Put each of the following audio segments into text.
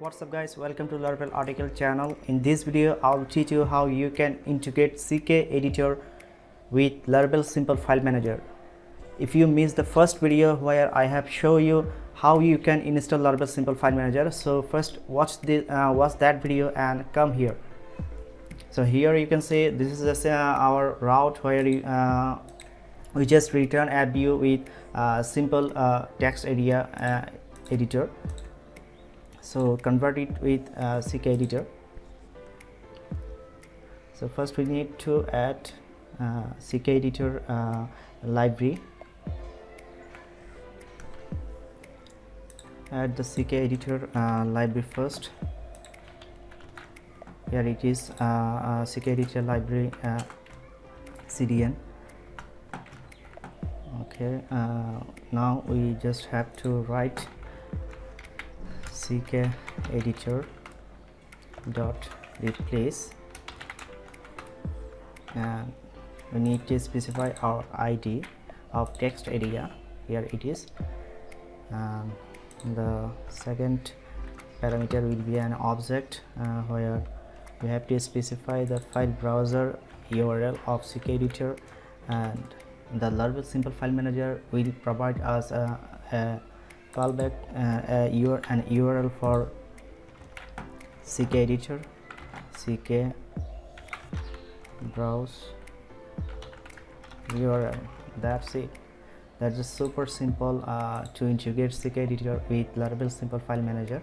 What's up guys, welcome to Laravel article channel. In this video, I'll teach you how you can integrate CK editor with Laravel simple file manager. If you missed the first video where I have show you how you can install Laravel simple file manager, so first watch the uh, watch that video and come here. So here you can see this is just uh, our route where you, uh, we just return a view with uh, simple uh, text area uh, editor so convert it with CK editor. So first we need to add uh, CK editor uh, library. Add the CK editor uh, library first. Here it is uh, uh, CK editor library uh, CDN okay uh, now we just have to write ck editor dot replace. And we need to specify our id of text area. Here it is. Um, the second parameter will be an object uh, where we have to specify the file browser url of ck editor. And the Laravel simple file manager will provide us a, a callback uh, a an URL for CK editor CK browse URL that's it. That's just super simple uh, to integrate CK editor with Laravel simple file manager.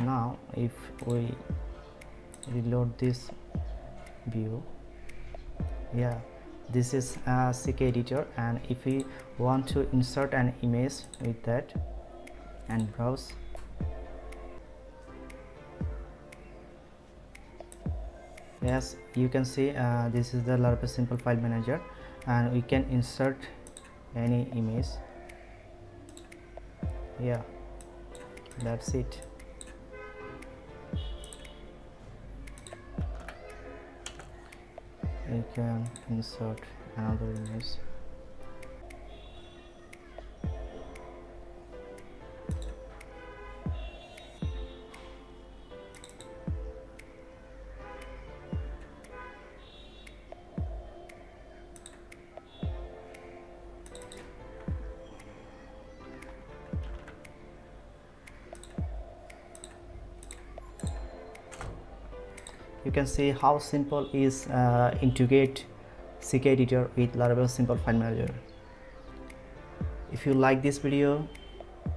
Now if we reload this view yeah this is a CK editor and if we want to insert an image with that and browse. Yes you can see uh, this is the Laravel simple file manager and we can insert any image. Yeah that's it you can insert another image you can see how simple is uh, integrate CK editor with Laravel simple file manager. If you like this video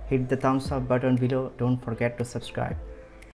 hit the thumbs up button below. Don't forget to subscribe